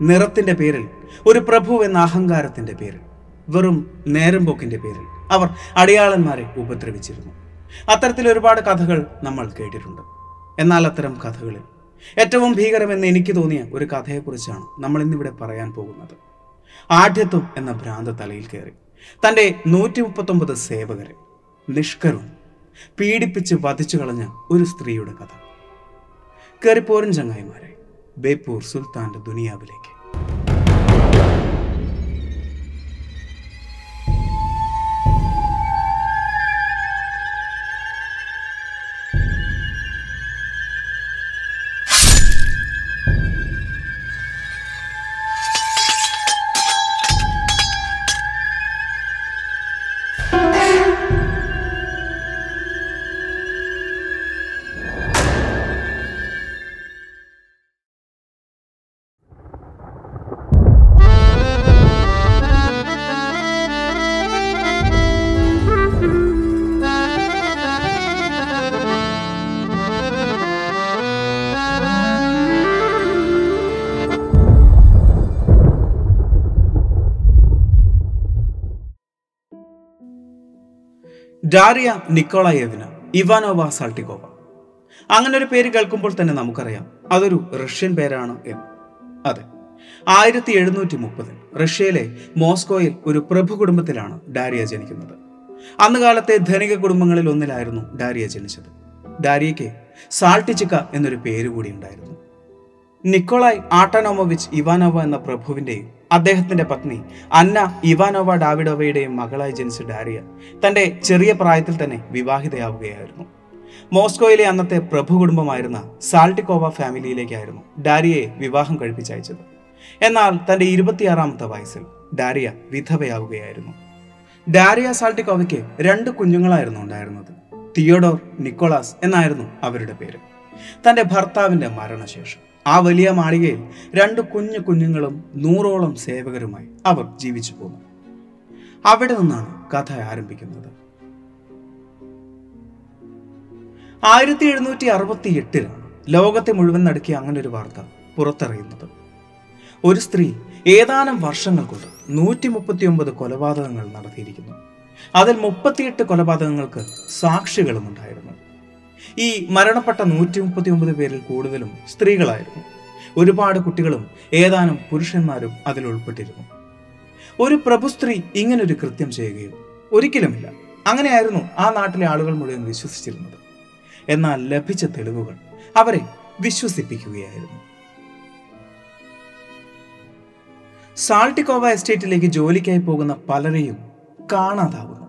നിറത്തിന്റെ പേരിൽ ഒരു പ്രഭു എന്ന അഹങ്കാരത്തിന്റെ പേരിൽ വെറും നേരമ്പോക്കിന്റെ പേരിൽ അവർ അടയാളന്മാരെ ഉപദ്രവിച്ചിരുന്നു. അത്തരത്തിൽ ഒരുപാട് കഥകൾ നമ്മൾ കേട്ടിട്ടുണ്ട്. എന്നാൽ അത്തരം കഥകളിൽ ഏറ്റവും ഭീകരമെന്ന് എനിക്ക് തോന്നിയ ഒരു കഥയെക്കുറിച്ചാണ് നമ്മൾ ഇന്നിവിടെ പറയാൻ പോകുന്നത്. ആഢ്യത്വം എന്ന ഭ്രാന്ത തലയിൽ കയറി തന്റെ നൂറ്റി മുപ്പത്തൊമ്പത് സേവകരെ നിഷ്കരവും പീഡിപ്പിച്ച് വധിച്ചു കളഞ്ഞ ഒരു സ്ത്രീയുടെ കഥ. കയറിപ്പോരൻ ചങ്ങായിമാരെ ബേപ്പൂർ സുൽത്താന്റെ ദുനിയാവിലേക്ക് ഡാറിയ നിക്കോളായേവിന ഇവാനോവ സാൾട്ടിക്കോവ അങ്ങനെ ഒരു പേര് കേൾക്കുമ്പോൾ തന്നെ നമുക്കറിയാം അതൊരു റഷ്യൻ പേരാണ് എന്ന്. അതെ ആയിരത്തി എഴുന്നൂറ്റി മുപ്പതിൽ റഷ്യയിലെ മോസ്കോയിൽ ഒരു പ്രഭു കുടുംബത്തിലാണ് ഡാരിയ ജനിക്കുന്നത്. അന്ന് കാലത്തെ ധനിക കുടുംബങ്ങളിൽ ഒന്നിലായിരുന്നു ഡാരിയ ജനിച്ചത്. ഡാരിയയ്ക്ക് സാൾട്ടിച്ചിക്ക എന്നൊരു പേര് കൂടി ഉണ്ടായിരുന്നു. നിക്കോളായ് ആട്ടനോമോവിച്ച് ഇവാനോവ എന്ന പ്രഭുവിന്റെയും അദ്ദേഹത്തിന്റെ പത്നി അന്ന ഇവാനോവ ഡാവിഡോവയുടെയും മകളായി ജനിച്ച ഡാരിയ തന്റെ ചെറിയ പ്രായത്തിൽ തന്നെ വിവാഹിതയാവുകയായിരുന്നു. മോസ്കോയിലെ അന്നത്തെ പ്രഭു കുടുംബമായിരുന്ന സാൾട്ടിക്കോവ ഫാമിലിയിലേക്കായിരുന്നു ഡാരിയയെ വിവാഹം കഴിപ്പിച്ചയച്ചത്. എന്നാൽ തന്റെ ഇരുപത്തിയാറാമത്തെ വയസ്സിൽ ഡാരിയ വിധവയാവുകയായിരുന്നു. ഡാരിയ സാൾട്ടിക്കോവയ്ക്ക് രണ്ട് കുഞ്ഞുങ്ങളായിരുന്നു ഉണ്ടായിരുന്നത്. തിയോഡോർ നിക്കോളാസ് എന്നായിരുന്നു അവരുടെ പേര്. തന്റെ ഭർത്താവിന്റെ മരണശേഷം ആ വലിയ മാളികയിൽ രണ്ട് കുഞ്ഞു കുഞ്ഞുങ്ങളും നൂറോളം സേവകരുമായി അവർ ജീവിച്ചു പോന്നു അവിടെ നിന്നാണ് കഥ ആരംഭിക്കുന്നത്. ആയിരത്തി എഴുന്നൂറ്റി അറുപത്തി എട്ടിലാണ് ലോകത്തെ മുഴുവൻ നടക്കിയ അങ്ങനെ ഒരു വാർത്ത പുറത്തറിയുന്നത്. ഒരു സ്ത്രീ ഏതാനും വർഷങ്ങൾ കൊണ്ട് നൂറ്റി മുപ്പത്തിയൊമ്പത് കൊലപാതകങ്ങൾ നടത്തിയിരിക്കുന്നു. അതിൽ മുപ്പത്തിയെട്ട് കൊലപാതകങ്ങൾക്ക് സാക്ഷികളും ഉണ്ടായിരുന്നു ഈ മരണപ്പെട്ട നൂറ്റി മുപ്പത്തി ഒമ്പത് പേരിൽ കൂടുതലും സ്ത്രീകളായിരുന്നു. ഒരുപാട് കുട്ടികളും ഏതാനും പുരുഷന്മാരും അതിൽ ഉൾപ്പെട്ടിരുന്നു. ഒരു പ്രഭുസ്ത്രീ ഇങ്ങനൊരു കൃത്യം ചെയ്യുകയും ഒരിക്കലുമില്ല. അങ്ങനെയായിരുന്നു ആ നാട്ടിലെ ആളുകൾ മുഴുവൻ വിശ്വസിച്ചിരുന്നത്. എന്നാൽ ലഭിച്ച തെളിവുകൾ അവരെ വിശ്വസിപ്പിക്കുകയായിരുന്നു. സാൾട്ടിക്കോവ എസ്റ്റേറ്റിലേക്ക് ജോലിക്കായി പോകുന്ന പലരെയും കാണാതാവുന്നു.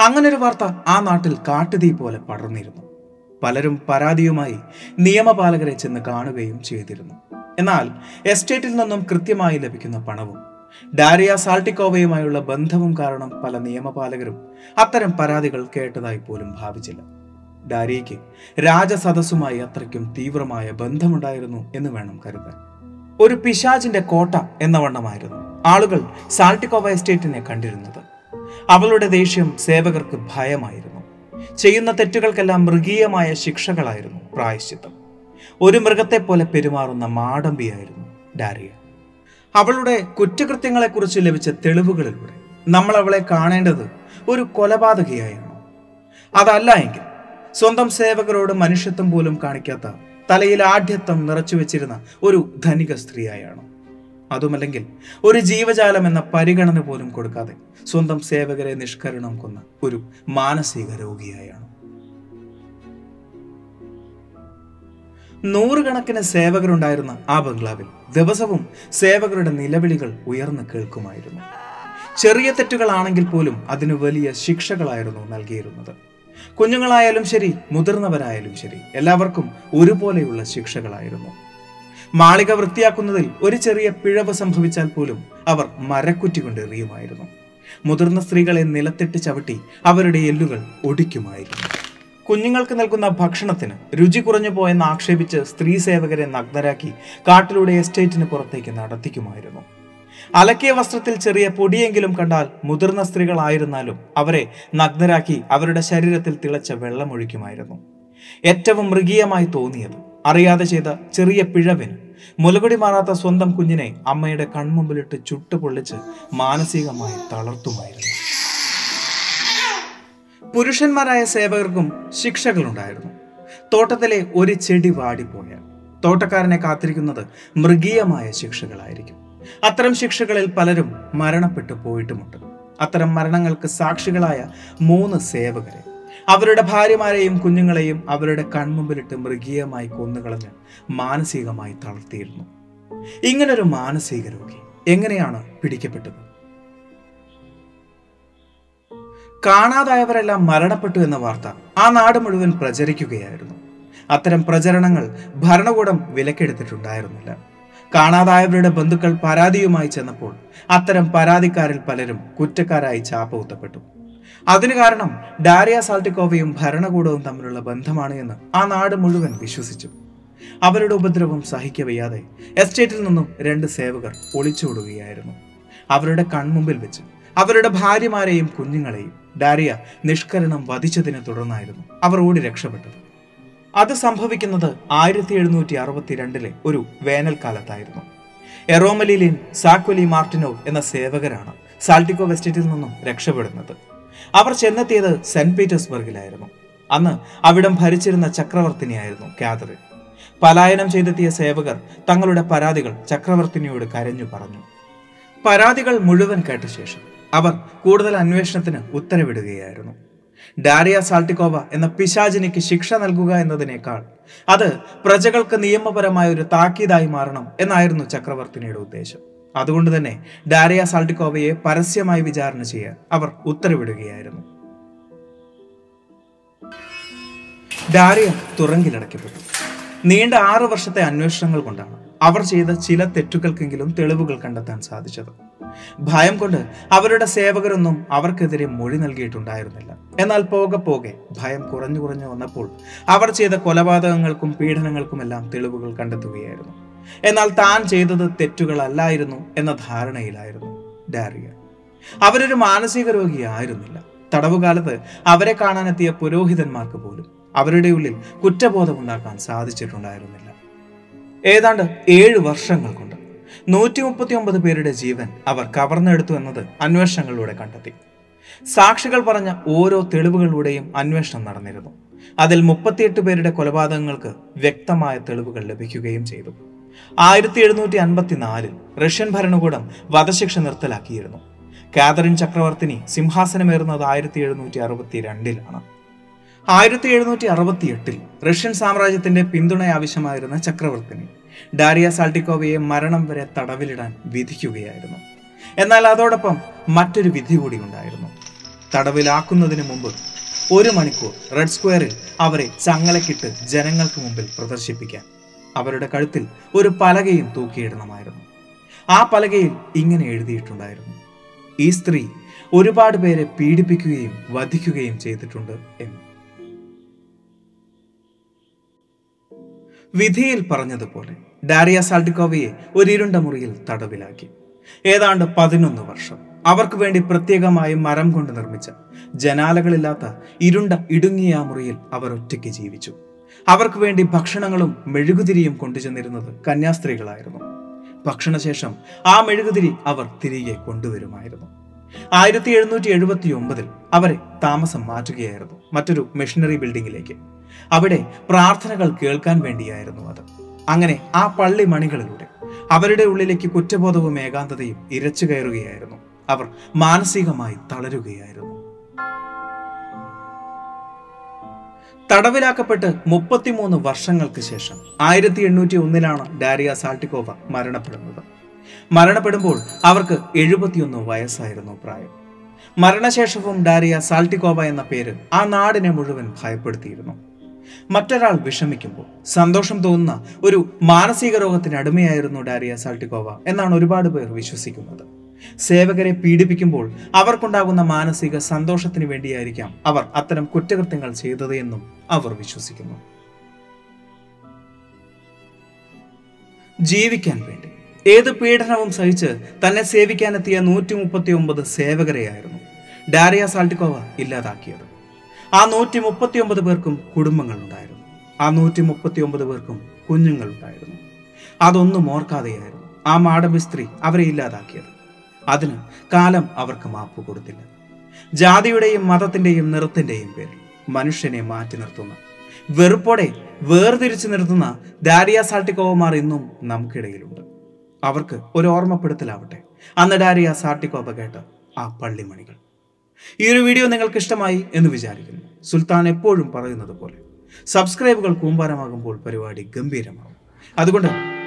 അങ്ങനൊരു വാർത്ത ആ നാട്ടിൽ കാട്ടുതീ പോലെ പടർന്നിരുന്നു. പലരും പരാതിയുമായി നിയമപാലകരെ ചെന്ന് കാണുകയും ചെയ്തിരുന്നു. എന്നാൽ എസ്റ്റേറ്റിൽ നിന്നും കൃത്യമായി ലഭിക്കുന്ന പണവും ഡാരിയ സാൾട്ടിക്കോവയുമായുള്ള ബന്ധവും കാരണം പല നിയമപാലകരും അത്തരം പരാതികൾ കേട്ടതായി പോലും ഭാവിച്ചില്ല. ഡാരിയയ്ക്ക് രാജസദസ്സുമായി അത്രയ്ക്കും തീവ്രമായ ബന്ധമുണ്ടായിരുന്നു എന്ന് വേണം കരുതാൻ. ഒരു പിശാചിന്റെ കോട്ട എന്ന വണ്ണമായിരുന്നു ആളുകൾ സാൾട്ടിക്കോവ എസ്റ്റേറ്റിനെ കണ്ടിരുന്നത്. അവളുടെ ദേഷ്യം സേവകർക്ക് ഭയമായിരുന്നു. ചെയ്യുന്ന തെറ്റുകൾക്കെല്ലാം മൃഗീയമായ ശിക്ഷകളായിരുന്നു പ്രായശ്ചിത്തം. ഒരു മൃഗത്തെ പോലെ പെരുമാറുന്ന മാടമ്പിയായിരുന്നു ഡാരിയ അവളുടെ കുറ്റകൃത്യങ്ങളെക്കുറിച്ച് ലഭിച്ച തെളിവുകളിലൂടെ നമ്മൾ അവളെ കാണേണ്ടത് ഒരു കൊലപാതകയായാണ് അതല്ല എങ്കിൽ സ്വന്തം സേവകരോട് മനുഷ്യത്വം പോലും കാണിക്കാത്ത തലയിൽ ആഢ്യത്വം നിറച്ചു വെച്ചിരുന്ന ഒരു ധനിക സ്ത്രീയായാണ് അതുമല്ലെങ്കിൽ ഒരു ജീവജാലം എന്ന പരിഗണന പോലും കൊടുക്കാതെ സ്വന്തം സേവകരെ നിഷ്കരണം കൊന്ന ഒരു മാനസിക രോഗിയായാണ്. നൂറുകണക്കിന് സേവകരുണ്ടായിരുന്ന ആ ബംഗ്ലാവിൽ ദിവസവും സേവകരുടെ നിലവിളികൾ ഉയർന്നു കേൾക്കുമായിരുന്നു. ചെറിയ തെറ്റുകളാണെങ്കിൽ പോലും അതിന് വലിയ ശിക്ഷകളായിരുന്നു നൽകിയിരുന്നത്. കുഞ്ഞുങ്ങളായാലും ശരി മുതിർന്നവരായാലും ശരി എല്ലാവർക്കും ഒരുപോലെയുള്ള ശിക്ഷകളായിരുന്നു. മാളിക വൃത്തിയാക്കുന്നതിൽ ഒരു ചെറിയ പിഴവ് സംഭവിച്ചാൽ പോലും അവർ മരക്കുറ്റി കൊണ്ട് എറിയുമായിരുന്നു. മുതിർന്ന സ്ത്രീകളെ നിലത്തിട്ട് ചവിട്ടി അവരുടെ എല്ലുകൾ ഒടിക്കുമായിരുന്നു. കുഞ്ഞുങ്ങൾക്ക് നൽകുന്ന ഭക്ഷണത്തിന് രുചി കുറഞ്ഞു പോയെന്ന് ആക്ഷേപിച്ച് സ്ത്രീ സേവകരെ നഗ്നരാക്കി കാട്ടിലൂടെ എസ്റ്റേറ്റിന് പുറത്തേക്ക് നടത്തിക്കുമായിരുന്നു. അലക്കിയ വസ്ത്രത്തിൽ ചെറിയ പൊടിയെങ്കിലും കണ്ടാൽ മുതിർന്ന സ്ത്രീകളായിരുന്നാലും അവരെ നഗ്നരാക്കി അവരുടെ ശരീരത്തിൽ തിളച്ച വെള്ളമൊഴിക്കുമായിരുന്നു. ഏറ്റവും മൃഗീയമായി തോന്നിയത് അറിയാതെ ചെയ്ത ചെറിയ പിഴവിന് മുലകുടി മാറാത്ത സ്വന്തം കുഞ്ഞിനെ അമ്മയുടെ കൺമുമ്പിലിട്ട് ചുട്ടുപൊള്ളിച്ച് മാനസികമായി തളർത്തുമായിരുന്നു. പുരുഷന്മാരായ സേവകർക്കും ശിക്ഷകളുണ്ടായിരുന്നു. തോട്ടത്തിലെ ഒരു ചെടി വാടിപ്പോയ തോട്ടക്കാരനെ കാത്തിരിക്കുന്നത് മൃഗീയമായ ശിക്ഷകളായിരിക്കും. അത്തരം ശിക്ഷകളിൽ പലരും മരണപ്പെട്ടു പോയിട്ടുമുണ്ട്. അത്തരം മരണങ്ങൾക്ക് സാക്ഷികളായ മൂന്ന് സേവകരെ അവരുടെ ഭാര്യമാരെയും കുഞ്ഞുങ്ങളെയും അവരുടെ കൺമുമ്പിലിട്ട് മൃഗീയമായി കൊന്നുകളഞ്ഞ് മാനസികമായി തളർത്തിയിരുന്നു. ഇങ്ങനൊരു മാനസിക രോഗി എങ്ങനെയാണ് പിടിക്കപ്പെട്ടത്? കാണാതായവരെല്ലാം മരണപ്പെട്ടു എന്ന വാർത്ത ആ നാട് മുഴുവൻ പ്രചരിക്കുകയായിരുന്നു. അത്തരം പ്രചരണങ്ങൾ ഭരണകൂടം വിലക്കെടുത്തിട്ടുണ്ടായിരുന്നില്ല. കാണാതായവരുടെ ബന്ധുക്കൾ പരാതിയുമായി ചെന്നപ്പോൾ അത്തരം പരാതിക്കാരിൽ പലരും കുറ്റക്കാരായി ചാപ്പകുത്തപ്പെട്ടു. അതിനു കാരണം ഡാരിയ സാൾട്ടിക്കോവയും ഭരണകൂടവും തമ്മിലുള്ള ബന്ധമാണ് എന്ന് ആ നാട് മുഴുവൻ വിശ്വസിച്ചു. അവരുടെ ഉപദ്രവം സഹിക്കവയ്യാതെ എസ്റ്റേറ്റിൽ നിന്നും രണ്ട് സേവകർ ഒളിച്ചോടുകയായിരുന്നു. അവരുടെ കൺമുമ്പിൽ വെച്ച് അവരുടെ ഭാര്യമാരെയും കുഞ്ഞുങ്ങളെയും ഡാരിയ നിഷ്കരണം വധിച്ചതിനെ തുടർന്നായിരുന്നു അവർ ഓടി രക്ഷപ്പെട്ടത്. അത് സംഭവിക്കുന്നത് ആയിരത്തി എഴുന്നൂറ്റി അറുപത്തിരണ്ടിലെ ഒരു വേനൽക്കാലത്തായിരുന്നു. എറോമലിലിൻ സാക്വലി മാർട്ടിനോ എന്ന സേവകരാണ് സാൾട്ടിക്കോ വെസ്റ്റേറ്റിൽ നിന്നും രക്ഷപ്പെടുന്നത്. അവർ ചെന്നെത്തിയത് സെന്റ് പീറ്റേഴ്സ്ബർഗിലായിരുന്നു. അന്ന് അവിടം ഭരിച്ചിരുന്ന ചക്രവർത്തിനിയായിരുന്നു കാതറിൻ. പലായനം ചെയ്തെത്തിയ സേവകർ തങ്ങളുടെ പരാതികൾ ചക്രവർത്തിനിയോട് കരഞ്ഞു പറഞ്ഞു. പരാതികൾ മുഴുവൻ കേട്ട ശേഷം അവർ കൂടുതൽ അന്വേഷണത്തിന് ഉത്തരവിടുകയായിരുന്നു. ഡാരിയ സാൾട്ടിക്കോവ എന്ന പിശാചിനിക്ക് ശിക്ഷ നൽകുക എന്നതിനേക്കാൾ അത് പ്രജകൾക്ക് നിയമപരമായ ഒരു താക്കീതായി മാറണം എന്നായിരുന്നു ചക്രവർത്തിനിയുടെ ഉദ്ദേശം. അതുകൊണ്ട് തന്നെ ഡാരിയ സാൾട്ടിക്കോവയെ പരസ്യമായി വിചാരണ ചെയ്യാൻ അവർ ഉത്തരവിടുകയായിരുന്നു. ഡാരിയ തുറങ്കിലടയ്ക്കപ്പെട്ടു. നീണ്ട ആറു വർഷത്തെ അന്വേഷണങ്ങൾ കൊണ്ടാണ് അവർ ചെയ്ത ചില തെറ്റുകൾക്കെങ്കിലും തെളിവുകൾ കണ്ടെത്താൻ സാധിച്ചത്. ഭയം കൊണ്ട് അവരുടെ സേവകരൊന്നും അവർക്കെതിരെ മൊഴി നൽകിയിട്ടുണ്ടായിരുന്നില്ല. എന്നാൽ പോകെ പോകെ ഭയം കുറഞ്ഞു കുറഞ്ഞു വന്നപ്പോൾ അവർ ചെയ്ത കൊലപാതകങ്ങൾക്കും പീഡനങ്ങൾക്കുമെല്ലാം തെളിവുകൾ കണ്ടെത്തുകയായിരുന്നു. എന്നാൽ താൻ ചെയ്തത് തെറ്റുകളല്ലായിരുന്നു എന്ന ധാരണയിലായിരുന്നു ഡാരിയ. അവരൊരു മാനസിക രോഗിയായിരുന്നില്ല. തടവുകാലത്ത് അവരെ കാണാനെത്തിയ പുരോഹിതന്മാർക്ക് പോലും അവരുടെ ഉള്ളിൽ കുറ്റബോധം ഉണ്ടാക്കാൻ സാധിച്ചിട്ടുണ്ടായിരുന്നില്ല. ഏതാണ്ട് ഏഴ് വർഷങ്ങൾ കൊണ്ട് നൂറ്റി മുപ്പത്തി ഒമ്പത് പേരുടെ ജീവൻ അവർ കവർന്നെടുത്തു എന്നത് അന്വേഷണങ്ങളിലൂടെ കണ്ടെത്തി. സാക്ഷികൾ പറഞ്ഞ ഓരോ തെളിവുകളിലൂടെയും അന്വേഷണം നടന്നിരുന്നു. അതിൽ മുപ്പത്തിയെട്ട് പേരുടെ കൊലപാതകങ്ങൾക്ക് വ്യക്തമായ തെളിവുകൾ ലഭിക്കുകയും ചെയ്തു. ആയിരത്തി എഴുന്നൂറ്റി അൻപത്തിനാലിൽ റഷ്യൻ ഭരണകൂടം വധശിക്ഷ നിർത്തലാക്കിയിരുന്നു. കാതറിൻ ചക്രവർത്തിനി സിംഹാസനമേറുന്നത് ആയിരത്തി എഴുന്നൂറ്റി അറുപത്തി രണ്ടിലാണ് ആയിരത്തി എഴുന്നൂറ്റി അറുപത്തി എട്ടിൽ റഷ്യൻ സാമ്രാജ്യത്തിന്റെ പിന്തുണ ആവശ്യമായിരുന്ന ചക്രവർത്തിനി ഡാരിയ സാൾട്ടിക്കോവയെ മരണം വരെ തടവിലിടാൻ വിധിക്കുകയായിരുന്നു. എന്നാൽ അതോടൊപ്പം മറ്റൊരു വിധി കൂടി ഉണ്ടായിരുന്നു. തടവിലാക്കുന്നതിന് മുമ്പ് ഒരു മണിക്കൂർ റെഡ് സ്ക്വയറിൽ അവരെ ചങ്ങലക്കിട്ട് ജനങ്ങൾക്ക് മുമ്പിൽ പ്രദർശിപ്പിക്കാൻ. അവരുടെ കഴുത്തിൽ ഒരു പലകയും തൂക്കിയിടണമായിരുന്നു. ആ പലകയിൽ ഇങ്ങനെ എഴുതിയിട്ടുണ്ടായിരുന്നു. ഈ സ്ത്രീ ഒരുപാട് പേരെ പീഡിപ്പിക്കുകയും വധിക്കുകയും ചെയ്തിട്ടുണ്ട് എന്ന്. വിധിയിൽ പറഞ്ഞതുപോലെ ഡാരിയ സാൾട്ടിക്കോവയെ ഒരു ഇരുണ്ട മുറിയിൽ തടവിലാക്കി. ഏതാണ്ട് പതിനൊന്ന് വർഷം അവർക്ക് വേണ്ടി പ്രത്യേകമായി മരം കൊണ്ട് നിർമ്മിച്ച ജനാലകളില്ലാത്ത ഇരുണ്ട ഇടുങ്ങിയ മുറിയിൽ അവർ ഒറ്റയ്ക്ക് ജീവിച്ചു. അവർക്ക് വേണ്ടി ഭക്ഷണങ്ങളും മെഴുകുതിരിയും കൊണ്ടുചെന്നിരുന്നത് കന്യാസ്ത്രീകളായിരുന്നു. ഭക്ഷണശേഷം ആ മെഴുകുതിരി അവർ തിരികെ കൊണ്ടുവരുമായിരുന്നു. ആയിരത്തി എഴുന്നൂറ്റി എഴുപത്തി ഒമ്പതിൽ അവരെ താമസം മാറ്റുകയായിരുന്നു മറ്റൊരു മെഷീനറി ബിൽഡിങ്ങിലേക്ക് അവിടെ പ്രാർത്ഥനകൾ കേൾക്കാൻ വേണ്ടിയായിരുന്നു അത്. അങ്ങനെ ആ പള്ളി മണികളിലൂടെ അവരുടെ ഉള്ളിലേക്ക് കുറ്റബോധവും ഏകാന്തതയും ഇരച്ചു കയറുകയായിരുന്നു. അവർ മാനസികമായി തളരുകയായിരുന്നു. തടവിലാക്കപ്പെട്ട് മുപ്പത്തിമൂന്ന് വർഷങ്ങൾക്ക് ശേഷം ആയിരത്തി എണ്ണൂറ്റി ഒന്നിലാണ് ഡാരിയ സാൾട്ടിക്കോവ മരണപ്പെടുന്നത്. മരണപ്പെടുമ്പോൾ അവർക്ക് എഴുപത്തിയൊന്ന് വയസ്സായിരുന്നു പ്രായം. മരണശേഷവും ഡാരിയ സാൾട്ടിക്കോവ എന്ന പേര് ആ നാടിനെ മുഴുവൻ ഭയപ്പെടുത്തിയിരുന്നു. മറ്റൊരാൾ വിഷമിക്കുമ്പോൾ സന്തോഷം തോന്നുന്ന ഒരു മാനസിക രോഗത്തിന് അടിമയായിരുന്നു ഡാരിയ സാൾട്ടിക്കോവ എന്നാണ് ഒരുപാട് പേർ വിശ്വസിക്കുന്നത്. സേവകരെ പീഡിപ്പിക്കുമ്പോൾ അവർക്കുണ്ടാകുന്ന മാനസിക സന്തോഷത്തിന് വേണ്ടിയായിരിക്കാം അവർ അത്തരം കുറ്റകൃത്യങ്ങൾ ചെയ്തത് എന്നും അവർ വിശ്വസിക്കുന്നു. ജീവിക്കാൻ വേണ്ടി. ഏത് പീഡനവും സഹിച്ച് തന്നെ സേവിക്കാനെത്തിയ നൂറ്റി മുപ്പത്തി ഒമ്പത് സേവകരെയായിരുന്നു ഡാരിയ സാൾട്ടിക്കോവ ഇല്ലാതാക്കിയത്. ആ നൂറ്റി മുപ്പത്തി ഒമ്പത് പേർക്കും കുടുംബങ്ങൾ ഉണ്ടായിരുന്നു ആ നൂറ്റി മുപ്പത്തി ഒമ്പത് പേർക്കും കുഞ്ഞുങ്ങൾ ഉണ്ടായിരുന്നു അതൊന്നും ഓർക്കാതെയായിരുന്നു ആ മാടമ്പി അവരെ ഇല്ലാതാക്കിയത്. അതിന് കാലം അവർക്ക് മാപ്പ് കൊടുത്തില്ല. ജാതിയുടെയും മതത്തിന്റെയും നിറത്തിന്റെയും പേരിൽ മനുഷ്യനെ മാറ്റി നിർത്തുന്ന. വെറുപ്പോടെ വേർതിരിച്ചു നിർത്തുന്ന ഡാരിയ സാട്ടിക്കോവമാർ ഇന്നും നമുക്കിടയിലുണ്ട്. അവർക്ക് ഒരു ഓർമ്മപ്പെടുത്തലാവട്ടെ. അന്ന് ഡാരിയ സാട്ടിക്കോവ കേട്ട ആ പള്ളിമണികൾ. ഈ ഒരു വീഡിയോ നിങ്ങൾക്ക് ഇഷ്ടമായി എന്ന് വിചാരിക്കുന്നു. സുൽത്താൻ എപ്പോഴും പറയുന്നത് പോലെ സബ്സ്ക്രൈബുകൾ കൂമ്പാരമാകുമ്പോൾ പരിപാടി ഗംഭീരമാകും. അതുകൊണ്ട്